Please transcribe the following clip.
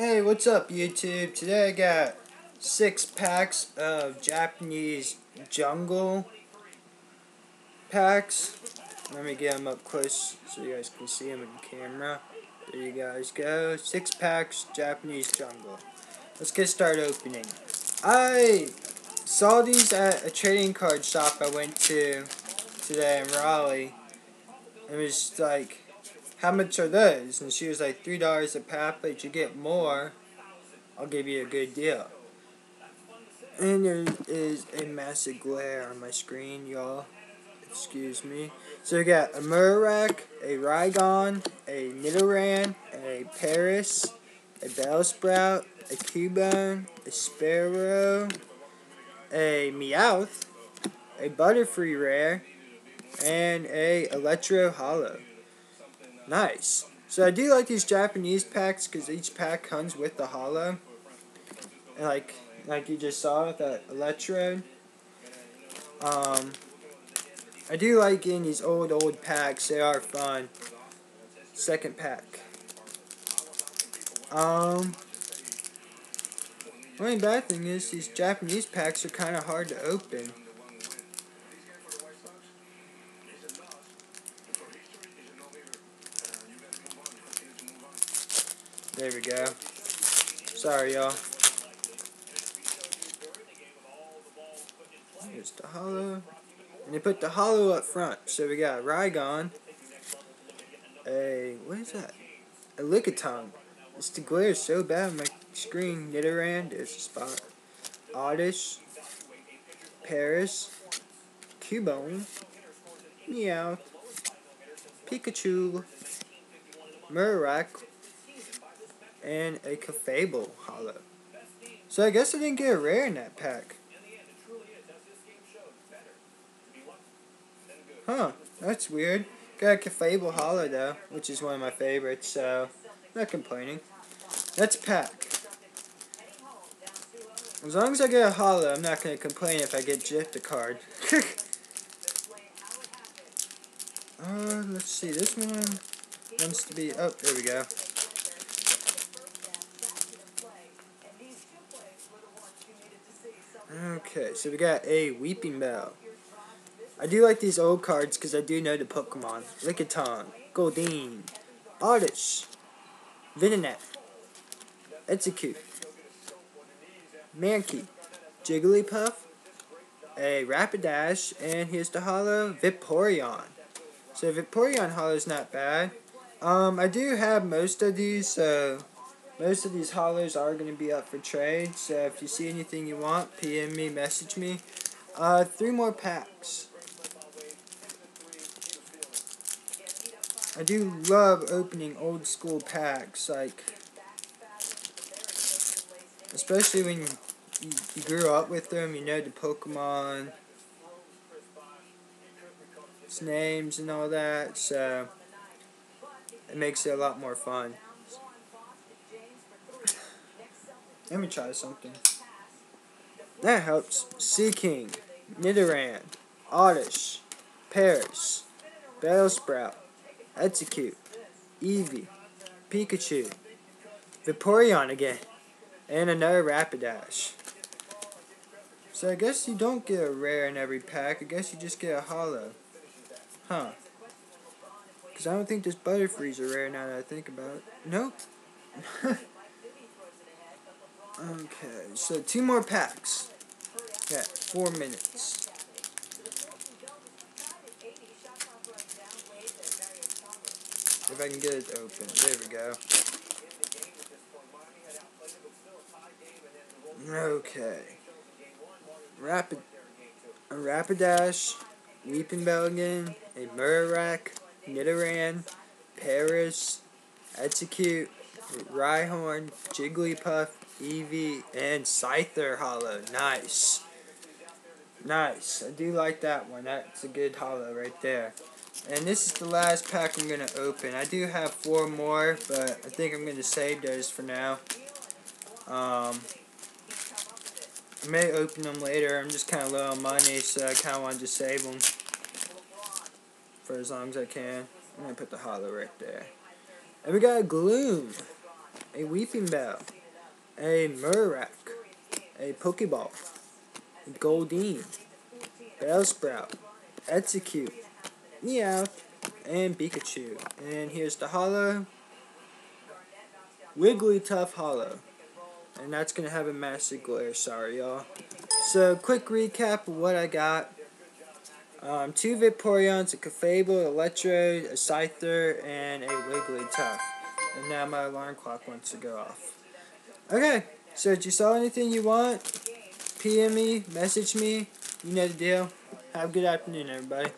Hey, what's up, YouTube? Today I got six packs of Japanese jungle packs. Let me get them up close so you guys can see them in camera. There you guys go. Six packs Japanese jungle. Let's get started opening. I saw these at a trading card shop I went to today in Raleigh. It was like how much are those? And she was like, $3 a pack, but you get more, I'll give you a good deal. And there is a massive glare on my screen, y'all. Excuse me. So we got a Marowak, a Raygon, a Nidoran, a Paras, a Bellsprout, a Cubone, a Spearow, a Meowth, a Butterfree Rare, and a Electrode Holo. Nice. So I do like these Japanese packs because each pack comes with the holo. And like like you just saw with that electrode. Um, I do like getting these old old packs. They are fun. Second pack. Um, only bad thing is these Japanese packs are kind of hard to open. There we go. Sorry, y'all. Here's the holo. And they put the holo up front. So we got Raygon. A, what is that? A Lickitung. It's the glare so bad on my screen. Nidoran, there's a spot. Oddish. Paras. Cubone. Meowth. Pikachu. Marowak and a Clefable Holo. So I guess I didn't get a rare in that pack. Huh, that's weird. Got a Clefable Holo though, which is one of my favorites, so not complaining. That's pack. As long as I get a holo, I'm not going to complain if I get Gift a card. uh, let's see, this one wants to be, oh, there we go. Okay, so we got a Weepinbell. I do like these old cards because I do know the Pokemon. Lickitung, Goldeen, Oddish, Venonat, Exeggcute, Mankey, Jigglypuff, a Rapidash, and here's the holo, Vaporeon. So Vaporeon holo is not bad. Um, I do have most of these, so most of these holos are going to be up for trade, so if you see anything you want, PM me, message me. Uh, three more packs. I do love opening old school packs, like, especially when you, you grew up with them, you know the Pokemon, names and all that, so it makes it a lot more fun. Let me try something. That helps. Seaking, Nidoran, Oddish, Paras, Bellsprout, Exeggcute, Eevee, Pikachu, Vaporeon again, and another Rapidash. So I guess you don't get a rare in every pack. I guess you just get a holo. Huh. Because I don't think this Butterfree's a rare now that I think about it. Nope. Okay, so two more packs. Yeah, four minutes. If I can get it open. There we go. Okay. Rapid a Rapidash, Weepinbell again, a Marowak, Nidoran, Paras, Exeggcute, Rhyhorn, Jigglypuff, Eevee, and Scyther Holo. Nice. Nice. I do like that one. That's a good holo right there. And this is the last pack I'm going to open. I do have four more, but I think I'm going to save those for now. Um, I may open them later. I'm just kind of low on money, so I kind of want to save them for as long as I can. I'm going to put the holo right there. And we got a Gloom. a Weepinbell, a Marowak, a Pokeball, Goldeen, Bellsprout, Exeggcute, Meowth, and Pikachu. And here's the Holo, Wigglytuff Holo. And that's going to have a massive glare, sorry y'all. So, quick recap of what I got. Um, two Vaporeons, a Clefable, Electrode, a Scyther, and a Wigglytuff. And now my alarm clock wants to go off. Okay, so if you saw anything you want, PM me, message me, you know the deal. Have a good afternoon, everybody.